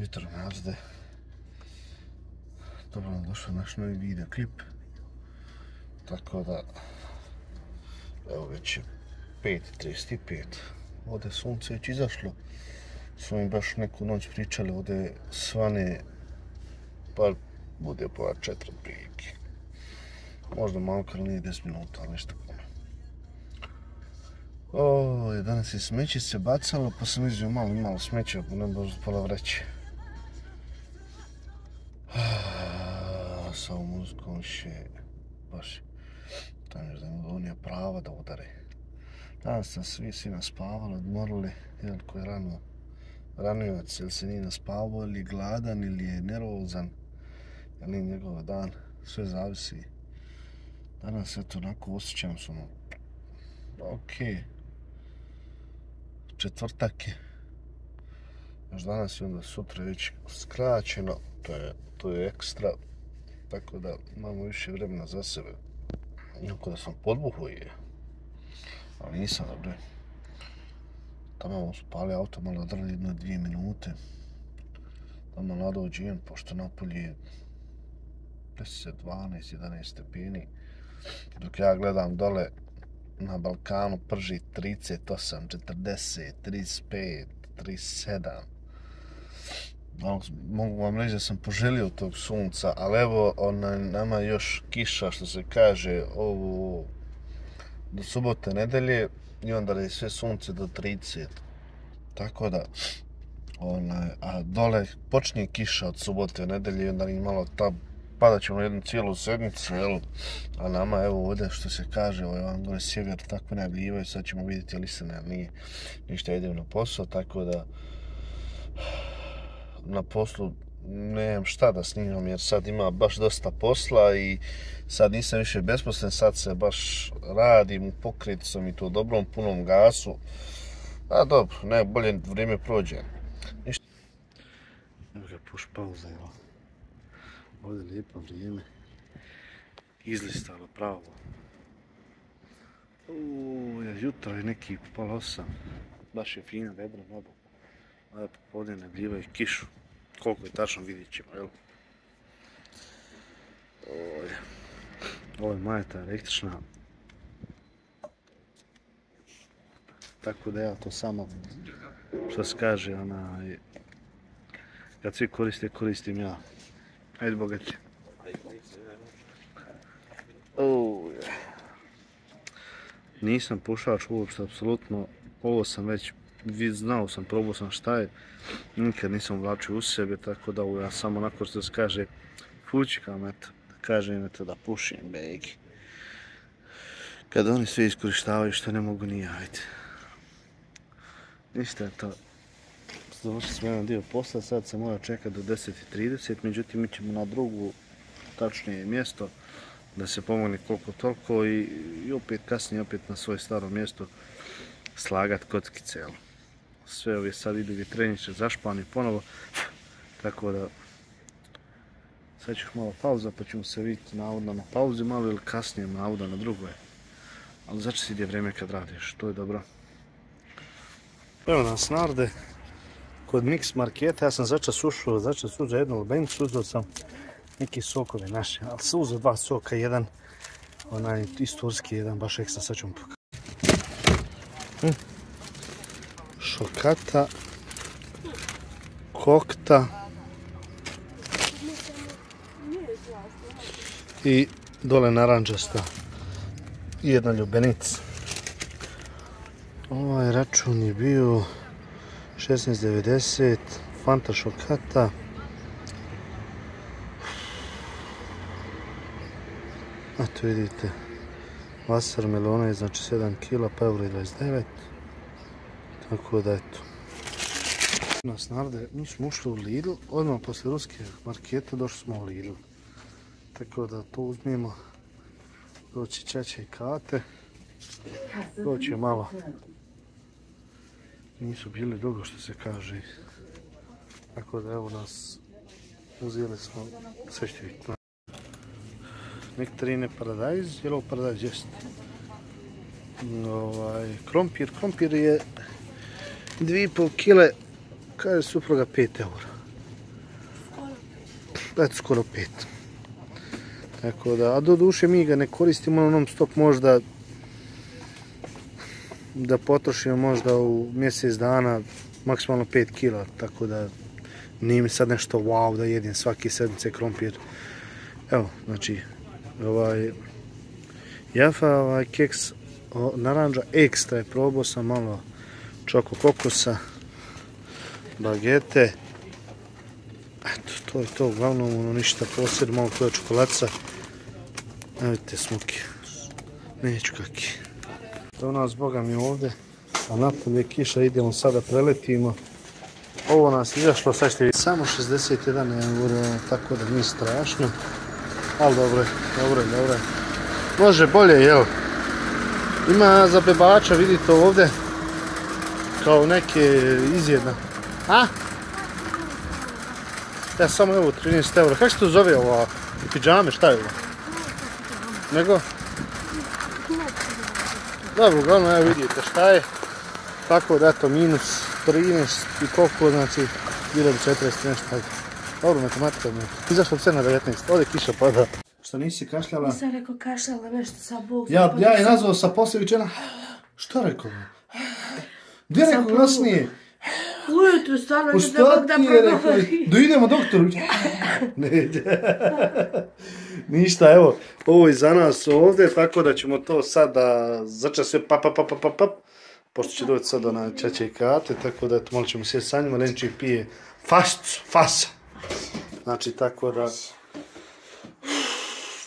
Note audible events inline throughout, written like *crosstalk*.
Jutro nazde. Dobro nam došao naš novi video klip. Tako da, evo već je 5.35. Ovdje je sunce već izašlo. Smo mi baš neku noć pričali, ovdje je svane, pa bude pola četiri prilike. Možda malo nije 10 minuta, ali ništa puno. O, danas je smeće se bacalo, pa sam izvio malo, malo smeća, pa ne baš pola vreće. Sa ovom muzikom više, baš, tam još da mi donio prava da udare. Danas sam svi, svi naspavali, odmorili, jedan koji je rano, raniovac, ili se nije naspavao, ili je gladan, ili je nervozan, ili nije njegov dan, sve zavisi. Danas, eto, onako osjećam se ono, okej, četvrtak je. Još danas i onda sutra već skraćeno, to je, to je ekstra. Tako da imamo više vremena za sebe. Iako da sam podbuho je. Ali nisam dobro. Tamo spali auto malo drli jedno dvije minute. Tamo nadođem, pošto napolje je 10, 12, 11 stepeni. Dok ja gledam dole, na Balkanu prži 38, 40, 35, 37. Mogu vam reći da sam poželio tog sunca, ali evo ona, nama još kiša što se kaže ovu do subote nedelje i onda je sve sunce do 30. Tako da ona, a dole počne kiša od subote nedelje i onda je malo ta padat ćemo jednu cijelu sedmicu, jel? A nama, evo ovdje što se kaže, ovaj vam gore sjever tako najavljivaju, sad ćemo vidjeti ali se ne, nije ništa idem na posao, tako da na poslu nemam šta da snimam jer sad ima baš dosta posla i sad nisam više besposlen, sad se baš radim, u pokretu sam i to u dobrom punom gasu. A dobro, ne, vrijeme prođe. Ništa. Evo ga, puš pauza, evo ovdje lijepo vrijeme izlistalo pravo Uuu, jutro je neki pol osam baš je fina vedra nebo a popodne najavljivaju kišu. Koliko je tačno vidjet ćemo jel? Ovdje ovo je moja ta električna. Tako da ja to samo što se kaže ona kad svi koriste koristim ja. Ajde, bogati. Nisam pušač uopšte, apsolutno. Ovo sam već, znao sam, probao sam šta je. Nikad nisam uvlačio u sebe, tako da ja samo onako što se kaže, fučikam, eto, kažem, eto, da pušim, begi. Kad oni sve iskorištavaju što ne mogu ni ajde. Ništa je to završili smo jedan dio posla, sad se mora čekati do 10.30, međutim mi ćemo na drugu tačnije mjesto da se pomogne koliko toliko i, i opet kasnije opet na svoje staro mjesto slagat kockice. Sve ove sad idu vjetrenjiće zašpani ponovo, tako da sad ću malo pauza pa ćemo se vidjeti navodno na pauzi malo ili kasnije navodno na drugoj. Ali začas ide vrijeme kad radiš, to je dobro. Evo nas narde, kod Mix Marketa, ja sam začas ušao, začas uzeo jednu lubenicu, uzeo sam neki sokovi naše, ali sam uzeo dva soka, jedan onaj iz Turski, jedan baš ekstra, sad ću vam pokazati. Hm. Šokata, kokta i dole naranđasta. Jedna ljubenica. Ovaj račun je bio 16.90 Fanta šokata. A tu vidite Vasar melona je znači 7 kg pa euro 29 tako da eto nas narode, mi smo ušli u Lidl odmah posle ruske markete došli smo u Lidl tako da to uzmijemo doći čače i kate doći malo nisu bili dugo što se kaže. Tako da evo nas uzeli smo sve što vidite. Nektarine paradajz, yellow paradajz jest. Ovaj, krompir, krompir je 2,5 kile, kaže supruga 5 eura. eto, skoro 5. Tako da, a do duše mi ga ne koristimo non stop možda da potrošimo možda u mjesec dana maksimalno 5 kila, tako da nije mi sad nešto wow da jedem svake sedmice krompir. Evo, znači, ovaj, jafa, ovaj keks, o, naranđa ekstra je, probao sam malo čoko kokosa, bagete, eto, to je to, uglavnom ono ništa posebno, malo koja čokoladca, evo vidite smuke, neću kaki. To nas, boga mi ovdje, a napolje kiša, idemo sada preletimo. Ovo nas izašlo, sad ćete vidjeti, samo 61 euro, tako da nije strašno. Ali dobro je, dobro je, dobro je. Može bolje, jel? Ima za bebača, vidite ovdje, kao neke izjedna. A? Ja samo evo 13 eura. Kako se to zove ova? Pidžame, šta je ovo? Nego? Dobro, uglavnom evo vidite šta je. Tako da eto minus 13 i koliko znači 1040 nešto tako. Dobro, matematika mi je. Izašlo sve na 19, ovdje kiša pada. Što nisi kašljala? Nisam rekao kašljala nešto sa Bog. Ja, ja je nazvao sa posljedičena. Šta rekao? Gdje rekao glasnije? Ujutru stvarno Pa ne da Bog da progovori. Da idemo doktoru. *laughs* *laughs* Ništa, evo, ovo je za nas ovdje, tako da ćemo to sada začas sve pap, pap, pap, pap, pap, pap, pošto će doći sad ona čače i kate, tako da eto, malo ćemo sjeti sa njima, Lenči pije fast, fasa. Znači, tako da,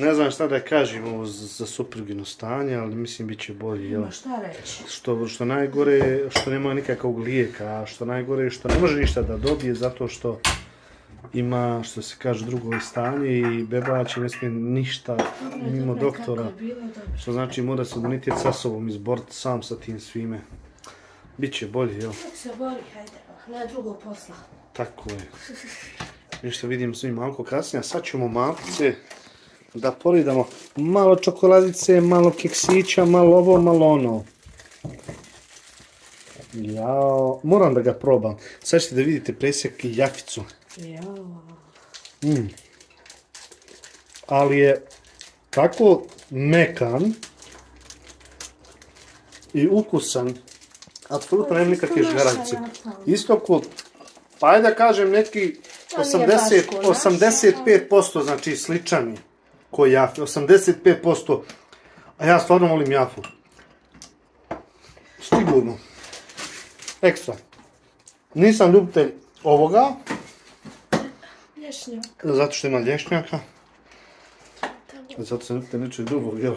ne znam šta da kažem ovo za, suprugino stanje, ali mislim bit će bolje? Ima šta reći. Što, što najgore je što nema nikakvog lijeka, a što najgore je što ne može ništa da dobije zato što ima, što se kaže, drugo stanje i bebač ne smije ništa mimo Dobro je doktora. Kako je bilo. Što znači mora se donitjeti sa sobom izboriti sam sa tim svime. Biće bolje, jel? Nek se bori, hajde. Ne drugo posla. Tako je. Ništa vidim svim malko kasnije, a sad ćemo malkice da poridamo malo čokoladice, malo keksića, malo ovo, malo ono. Jao, moram da ga probam. Sad ćete da vidite presjek jakicu. Jao. Mm. Ali je tako mekan i ukusan. Apsolutno nema nikakve jaka. Isto ko, pa ajde da kažem neki To nije baš 80, ko naša, 85% znači sličan je ko jafe, 85%. A ja stvarno volim jafu. Sigurno. Ekstra. Nisam ljubitelj ovoga, Lješnjak. zato što ima lješnjaka. Zato sam ljubitelj nečeg drugog, jel?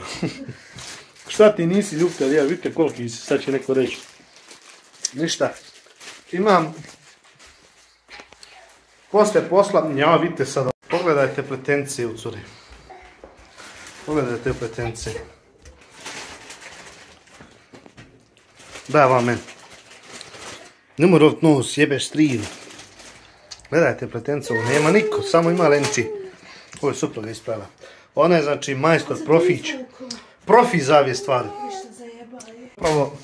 *laughs* Šta ti nisi ljubitelj, ja vidite koliki si, sad će neko reći. Ništa. Imam Posle posla, ja vidite sada, pogledajte pletencije u curi. Pogledajte pletencije. Da, vam men. Ne mora ovdje nos, jebeš strinu. Gledajte pletence, ovo nema niko, samo ima lenci. Ovo je supruga ispravila. Ona je znači majstor profić. Profi za ove stvari. Ništa zajebaju. Pravo,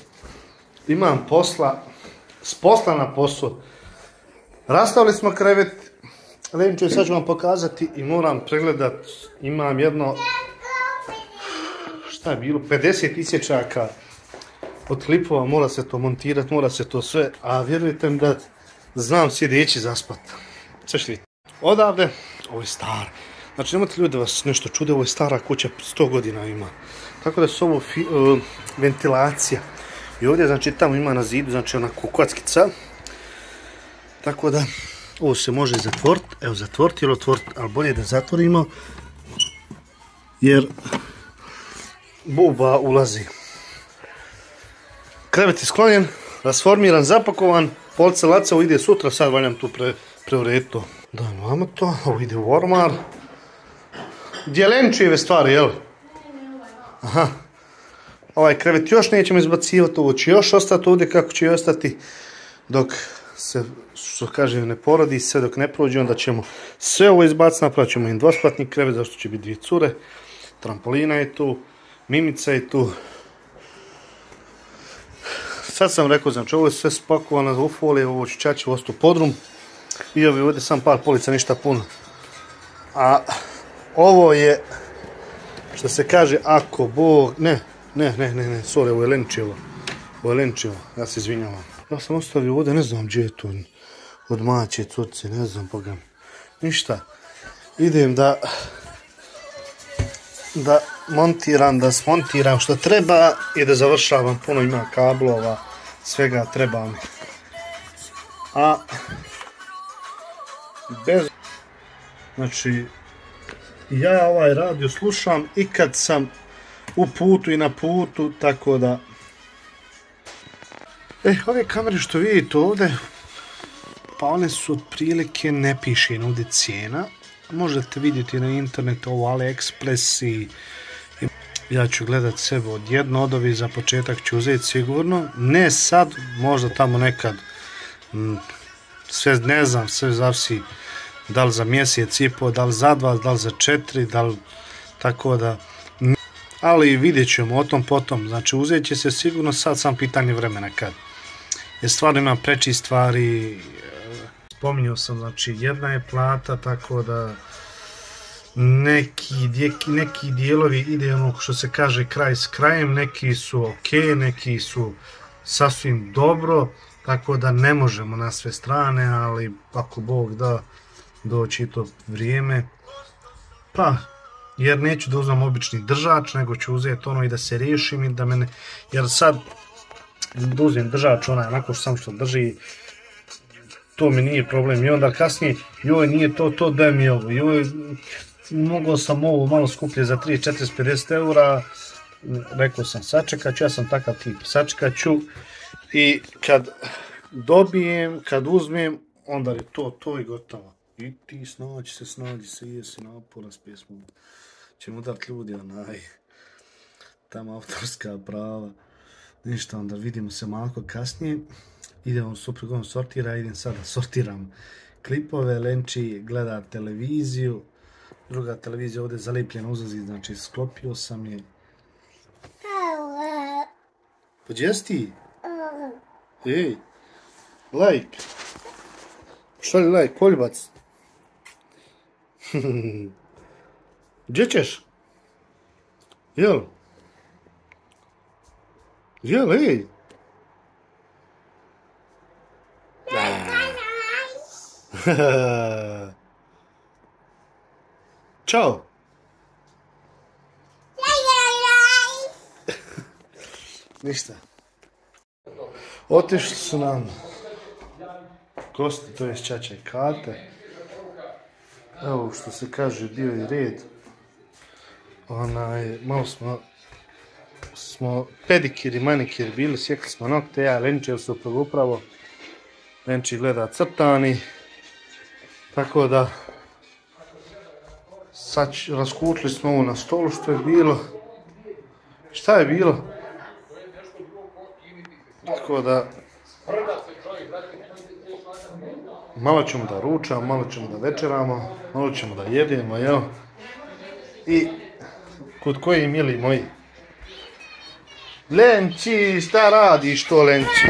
imam posla, s posla na posao. Rastavili smo krevet, Lenču, sad ću vam pokazati i moram pregledat, imam jedno, šta je bilo, 50 isječaka od klipova, mora se to montirat, mora se to sve, a vjerujte mi da znam sjedeći zaspat. Što vidite. Odavde, ovo je star. Znači, nemojte ljudi da vas nešto čude, ovo je stara kuća, 100 godina ima. Tako da su ovo fi, uh, ventilacija. I ovdje, znači, tamo ima na zidu, znači, ona kockica. Tako da, ovo se može zatvoriti, evo zatvoriti ili otvoriti, ali bolje da zatvorimo, jer buba ulazi. Krevet je sklonjen, rasformiran, zapakovan, polica laca, ide sutra, sad valjam tu pre, preurediti to. Da, imamo to, ovo ide u ormar. Djelenčijeve stvari, jel? Aha. Ovaj krevet još nećemo izbacivati, ovo će još ostati ovdje kako će ostati dok se, što kažem, ne porodi, sve dok ne prođe, onda ćemo sve ovo izbaciti, napravit ćemo im dvosplatni krevet, zašto će biti dvije cure, trampolina je tu, mimica je tu. Sad sam rekao, znači ovo je sve spakovano u folije, ovo ću čaći u ostu podrum i ovi ovdje sam par polica, ništa puno. A ovo je, što se kaže, ako Bog, ne, ne, ne, ne, ne, sorry, ovo je Lenčivo. Ovo je Lenčivo, ja se izvinjavam. Ja sam ostavio ovdje, ne znam gdje je to, od maće, curce, ne znam, boga. mi. Ništa, idem da, da montiram, da smontiram što treba i da završavam, puno ima kablova, svega treba mi. A, bez, znači, ja ovaj radio slušam i kad sam u putu i na putu, tako da... E, ove kamere što vidite ovdje, pa one su otprilike, ne piše ovdje cijena. Možete vidjeti na internetu ovo AliExpress i ja ću gledat sebe od jedno od ovih za početak ću uzeti sigurno. Ne sad, možda tamo nekad, mm, sve ne znam, sve zavisi da li za mjesec i po, da li za dva, da li za četiri, da li tako da ali vidjet ćemo o tom potom. Znači uzet će se sigurno sad sam pitanje vremena kad. Jer stvarno ima preči stvari. e, Spominjao sam, znači jedna je plata, tako da neki, djeki- neki dijelovi ide ono što se kaže kraj s krajem, neki su ok, neki su sasvim dobro, tako da ne možemo na sve strane, ali ako Bog da doći to vrijeme, pa jer neću da uzmem obični držač, nego ću uzeti ono i da se riješim i da mene, jer sad da uzmem držač onaj onako što sam što drži, to mi nije problem. I onda kasnije, joj nije to, to daj mi ovo, joj mogao sam ovo malo skuplje za 3, 4, 50 eura, rekao sam sačekat ću, ja sam takav tip, sačekat ću i kad dobijem, kad uzmem, onda je to, to i gotovo. I ti snađi se, snađi se, jesi napora s pjesmom. Ćemo udarat ljudi onaj, tamo autorska prava. Ništa, onda vidimo se malo kasnije. Idemo suprugom sortira, idem sada da sortiram klipove, Lenči gleda televiziju, druga televizija ovdje zalijepljena uzazi, znači sklopio sam je. Si ti? Ej, like. Šta li like, koljubac? *laughs* Gdje ćeš? Jel? Jel, ej? *laughs* *laughs* Ćao. *laughs* Ništa. Otišli su nam gosti, to je Čača i Kate. Evo što se kaže, bio je red. Onaj, malo smo smo pedikir i manikir bili, sjekli smo nokte, ja Lenčev suprug upravo. Lenči gleda crtani. Tako da sad raskutli smo ovo na stolu što je bilo. Šta je bilo? Tako da malo ćemo da ručamo, malo ćemo da večeramo, malo ćemo da jedemo, jel? I kod koji mili moji? Lenči, šta radiš to Lenči?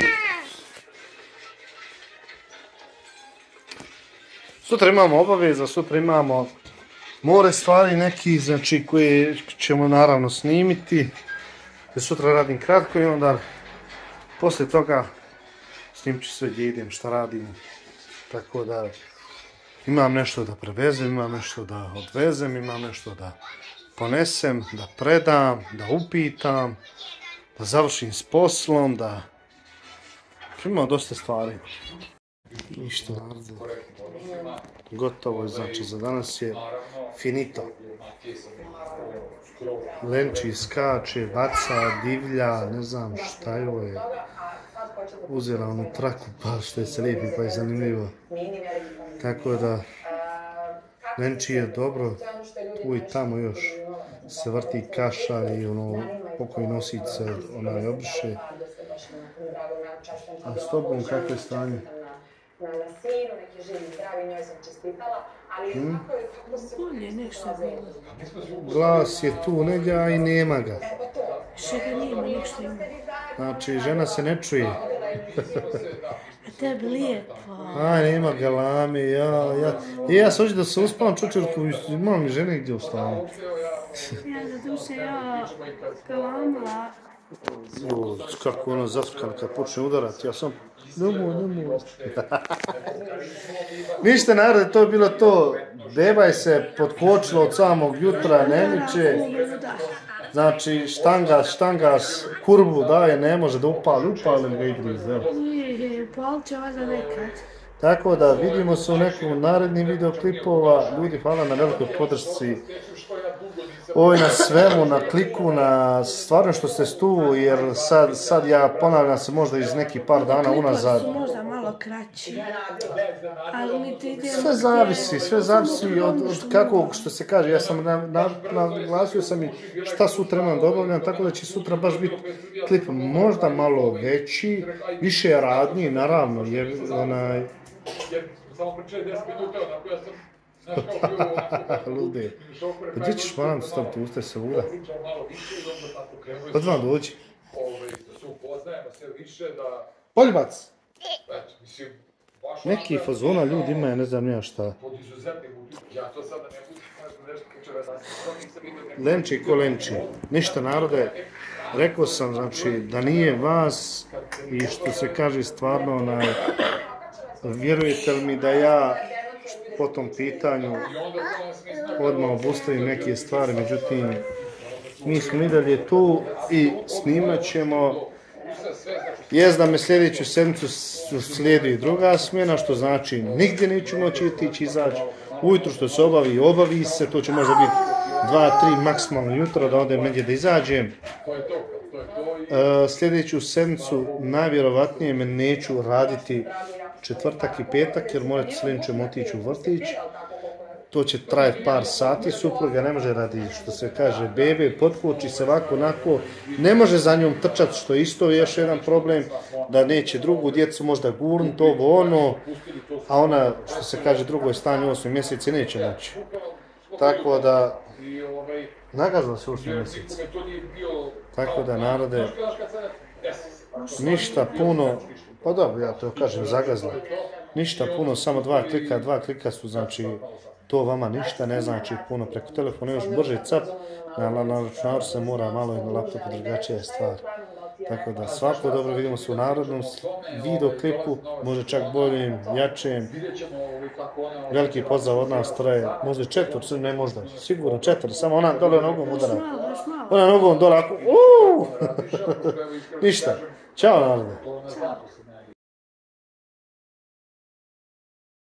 Sutra imamo obaveza, sutra imamo more stvari neki, znači koje ćemo naravno snimiti. Sutra radim kratko i onda poslije toga snimit ću sve gdje idem, šta radim. Tako da imam nešto da prevezem, imam nešto da odvezem, imam nešto da ponesem, da predam, da upitam, da završim s poslom, da... Ima dosta stvari. Ništa. Gotovo je, znači za danas je finito. Lenči skače, baca, divlja, ne znam šta ovo je. Uzela onu traku pa što je se lijepi pa je zanimljivo. Tako da Lenči je dobro, tu i tamo još se vrti kaša i ono pokoj nosice onaj obriše. A s tobom kakvo je stanje? Na Nasiru, neki živi zdravi, njoj sam čestitala, ali Hmm? kako je kako se Bolje nešto bilo. Glas je tu negdje, a i nema ga. Što ga nema, nešto ima. Znači, žena se ne čuje. *laughs* Tebi lijepo. Aj, nema galame, ja, ja. I ja hoću da se uspavam čučurku, malo mi žene gdje ustavam. Ja za duše ja kalamala. O, kako ono zafrkano kad počne udarati, ja sam... Nemoj, nemoj. *laughs* Ništa narode, to je bilo to. Beba je se potkočila od samog jutra, ne miče. Znači, štangas, štangas, kurbu daje, ne može da upali, upali ga igriz, evo. Će valjda nekad. Tako da vidimo se u nekom od narednih videoklipova. Ljudi, hvala na velikoj podršci. Oj, na svemu, na kliku, na stvarno što ste tu, jer sad, sad ja ponavljam se možda iz nekih par dana unazad. su možda malo kraći. Ali mi idemo... Sve zavisi, sve zavisi od, od kakvog, što se kaže, ja sam na, na, naglasio sam i šta sutra imam dobavljam, tako da će sutra baš biti klip možda malo veći, više radniji, naravno, jer onaj, samo pričali 10 minuta, onako ja sam, lude. Pa gdje ćeš se malo više i onda tako krenuo. Pa dva dođi. Da se upoznajemo sve više, da, Poljubac! mislim, baš Neki fazona ljudi imaju, ne znam ja šta. Pod izuzetnim. Ja to sada ne. Lenči ko lenči. Ništa narode, rekao sam znači da nije vas i što se kaže stvarno onaj, vjerujete li mi da ja po tom pitanju odmah obustavim neke stvari, međutim mi smo i dalje tu i snimat ćemo Jest me sljedeću sedmicu slijedi druga smjena, što znači nigdje neću moći otići izaći. Ujutro što se obavi, obavi se, to će možda biti dva, tri maksimalno jutro da odem negdje da izađem. E, sljedeću sedmicu najvjerovatnije me neću raditi četvrtak i petak jer morate s Linčem otići u vrtić. To će trajati par sati, supruga ne može radi, što se kaže, bebe, potkoči se ovako, onako, ne može za njom trčati, što je isto još jedan problem, da neće drugu djecu možda gurnut, ovo ono, a ona, što se kaže, drugoj stanju osmi mjeseci neće moći. Tako da, nagazla se osmi mjesec. nikome to nije bio... Tako da, narode. Ništa puno, pa dobro, ja to kažem zagazno. Ništa puno, samo dva klika, dva klika su, znači, to vama ništa ne znači puno. Preko telefona još brže cap, na, na, na računaru se mora malo i na laptopu drugačija stvar. Tako da svako dobro vidimo se u narodnom videoklipu, može čak boljim, ona... Veliki pozdrav od nas troje, možda i četvr, sve ne možda, sigurno četvr, samo ona dole nogom udara. Ona nogom dole, ako! *laughs* Ništa, čao narode.